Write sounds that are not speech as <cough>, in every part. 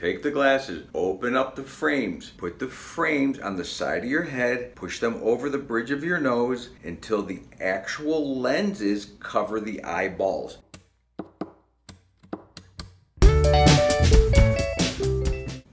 Take the glasses, open up the frames, put the frames on the side of your head, push them over the bridge of your nose until the actual lenses cover the eyeballs.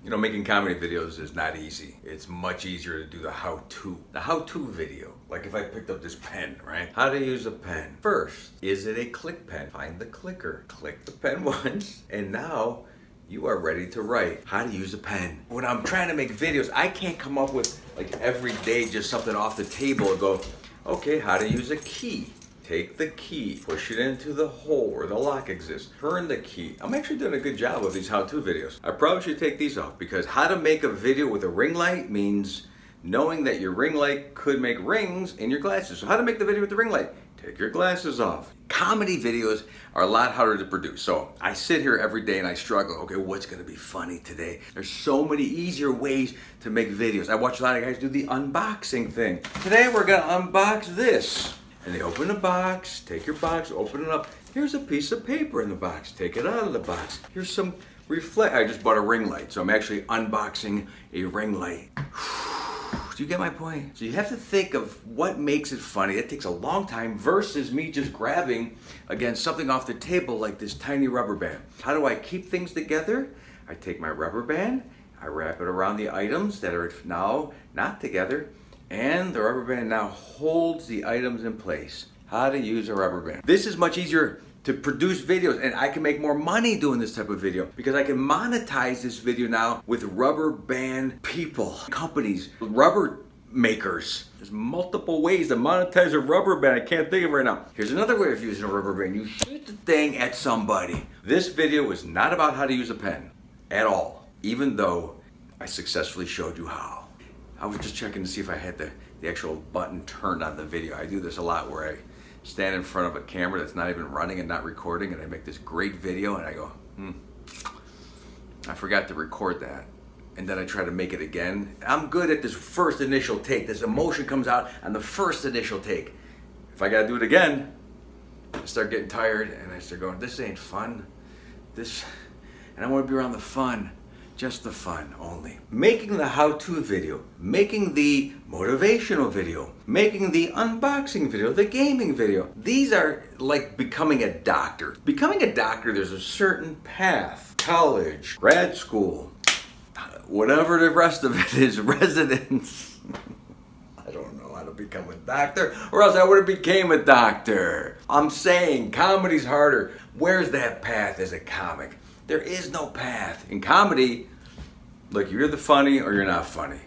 You know, making comedy videos is not easy. It's much easier to do the how-to. The how-to video, like if I picked up this <laughs> pen, right? How to use a pen. First, is it a click pen? Find the clicker. Click the pen <laughs> once, and now you are ready to write. How to use a pen. When I'm trying to make videos, I can't come up with like every day just something off the table and go, okay, how to use a key. Take the key, push it into the hole where the lock exists, turn the key. I'm actually doing a good job of these how-to videos. I probably should take these off because how to make a video with a ring light means knowing that your ring light could make rings in your glasses. So how to make the video with the ring light? Take your glasses off. Comedy videos are a lot harder to produce. So I sit here every day and I struggle. Okay, what's gonna be funny today? There's so many easier ways to make videos. I watch a lot of guys do the unboxing thing. Today we're gonna unbox this. And they open the box, take your box, open it up. Here's a piece of paper in the box. Take it out of the box. Here's some reflect. I just bought a ring light, so I'm actually unboxing a ring light. Do you get my point? So you have to think of what makes it funny. It takes a long time versus me just grabbing, again, something off the table like this tiny rubber band. How do I keep things together? I take my rubber band, I wrap it around the items that are now not together, and the rubber band now holds the items in place. How to use a rubber band. This is much easier to produce videos and I can make more money doing this type of video because I can monetize this video now with rubber band people, companies, rubber makers. There's multiple ways to monetize a rubber band I can't think of right now. Here's another way of using a rubber band. You shoot the thing at somebody. This video is not about how to use a pen at all, even though I successfully showed you how. I was just checking to see if I had the, the actual button turned on the video. I do this a lot where I stand in front of a camera that's not even running and not recording and I make this great video and I go, hmm, I forgot to record that. And then I try to make it again. I'm good at this first initial take. This emotion comes out on the first initial take. If I gotta do it again, I start getting tired and I start going, this ain't fun. This, and I wanna be around the fun just the fun only. Making the how-to video, making the motivational video, making the unboxing video, the gaming video. These are like becoming a doctor. Becoming a doctor, there's a certain path. College, grad school, whatever the rest of it is, <laughs> residence. I don't know how to become a doctor, or else I would have became a doctor. I'm saying comedy's harder. Where's that path as a comic? There is no path. In comedy, look, you're either funny or you're not funny.